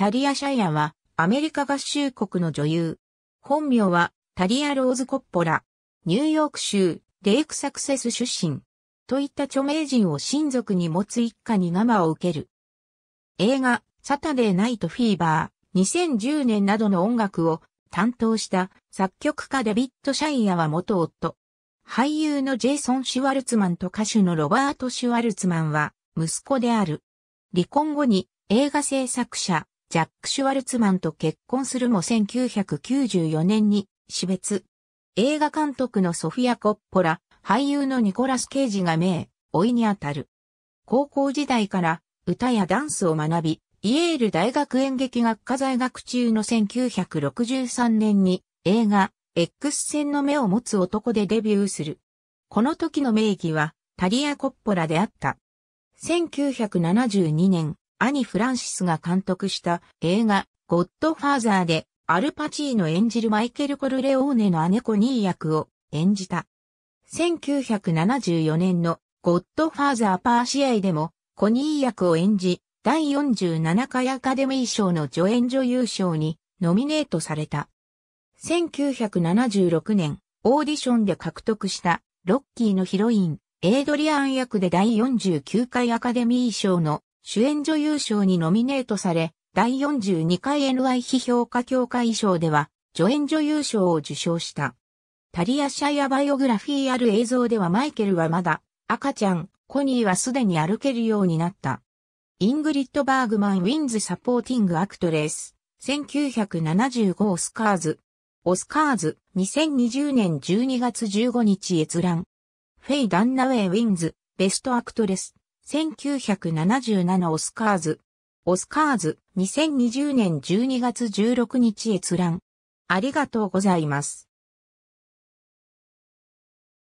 タリア・シャイアはアメリカ合衆国の女優。本名はタリア・ローズ・コッポラ。ニューヨーク州レイクサクセス出身。といった著名人を親族に持つ一家に生を受ける。映画サタデー・ナイト・フィーバー2010年などの音楽を担当した作曲家デビッド・シャイアは元夫。俳優のジェイソン・シュワルツマンと歌手のロバート・シュワルツマンは息子である。離婚後に映画制作者ジャック・シュワルツマンと結婚するも1994年に死別。映画監督のソフィア・コッポラ、俳優のニコラス・ケイジが名、老いにあたる。高校時代から歌やダンスを学び、イエール大学演劇学科在学中の1963年に映画 X 線の目を持つ男でデビューする。この時の名義はタリア・コッポラであった。1972年、兄フランシスが監督した映画ゴッドファーザーでアルパチーノ演じるマイケル・コルレオーネの姉子ニー役を演じた。1974年のゴッドファーザーパーシアイでもコニー役を演じ、第47回アカデミー賞の助演女優賞にノミネートされた。1976年、オーディションで獲得したロッキーのヒロイン、エイドリアン役で第49回アカデミー賞の主演女優賞にノミネートされ、第42回 NY 批評家協会賞では助演女優賞を受賞した。 Talia Shire Biography ある映像ではマイケルはまだ赤ちゃん、コニーはすでに歩けるようになった。 Ingrid Bergman Wins Supporting Actress。1975 Oscars。Oscars、2020年12月15日閲覧。 Faye Dunaway Wins、Best Actress。1977 Oscars。オスカーズ、2020年12月16日閲覧。ありがとうございます。